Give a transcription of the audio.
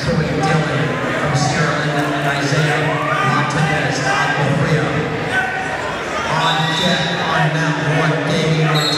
Troy Dillon from Sierra Linda, and Isaiah Montanez Aquafria. On deck on Mount One, day.